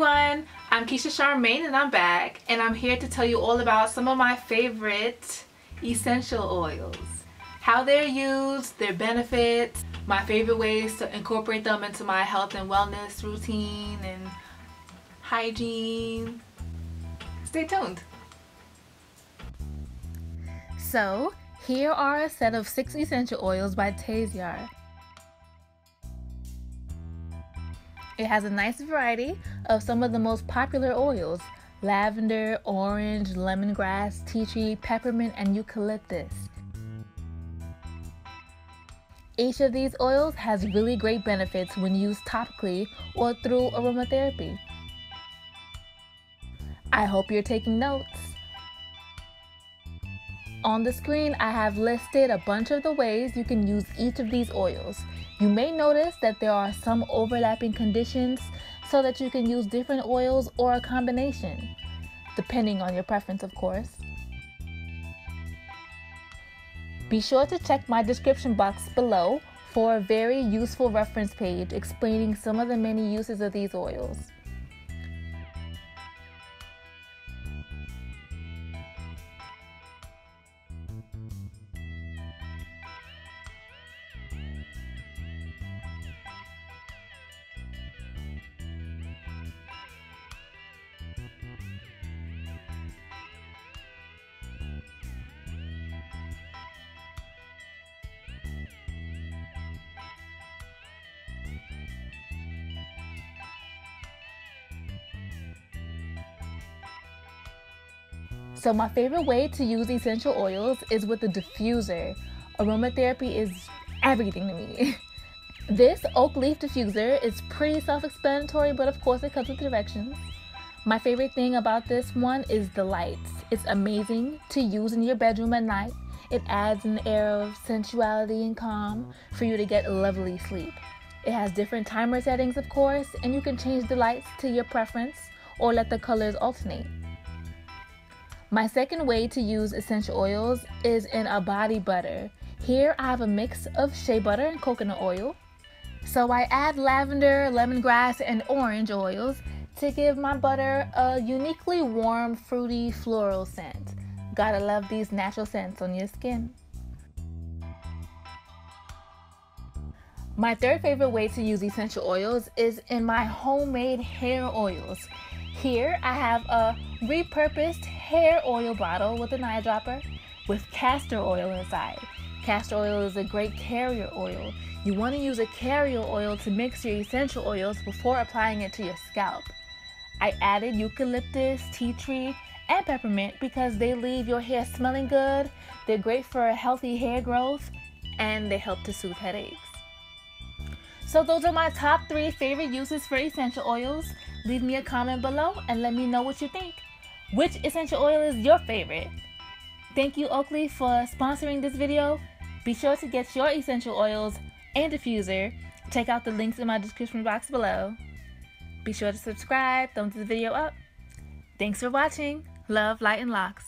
everyone, I'm Keisha Charmaine and I'm back and I'm here to tell you all about some of my favorite essential oils. How they're used, their benefits, my favorite ways to incorporate them into my health and wellness routine and hygiene. Stay tuned. So, here are a set of six essential oils by Taseyar. It has a nice variety of some of the most popular oils lavender, orange, lemongrass, tea tree, peppermint, and eucalyptus. Each of these oils has really great benefits when used topically or through aromatherapy. I hope you're taking notes. On the screen, I have listed a bunch of the ways you can use each of these oils. You may notice that there are some overlapping conditions so that you can use different oils or a combination, depending on your preference, of course. Be sure to check my description box below for a very useful reference page explaining some of the many uses of these oils. So my favorite way to use essential oils is with a diffuser. Aromatherapy is everything to me. this oak leaf diffuser is pretty self-explanatory, but of course it comes with directions. My favorite thing about this one is the lights. It's amazing to use in your bedroom at night. It adds an air of sensuality and calm for you to get lovely sleep. It has different timer settings, of course, and you can change the lights to your preference or let the colors alternate. My second way to use essential oils is in a body butter. Here I have a mix of shea butter and coconut oil. So I add lavender, lemongrass, and orange oils to give my butter a uniquely warm, fruity, floral scent. Gotta love these natural scents on your skin. My third favorite way to use essential oils is in my homemade hair oils. Here I have a repurposed hair oil bottle with an eyedropper with castor oil inside. Castor oil is a great carrier oil. You want to use a carrier oil to mix your essential oils before applying it to your scalp. I added eucalyptus, tea tree, and peppermint because they leave your hair smelling good, they're great for healthy hair growth, and they help to soothe headaches. So those are my top three favorite uses for essential oils. Leave me a comment below and let me know what you think. Which essential oil is your favorite? Thank you Oak Leaf for sponsoring this video. Be sure to get your essential oils and diffuser. Check out the links in my description box below. Be sure to subscribe, thumbs the video up. Thanks for watching. Love, light, and locs.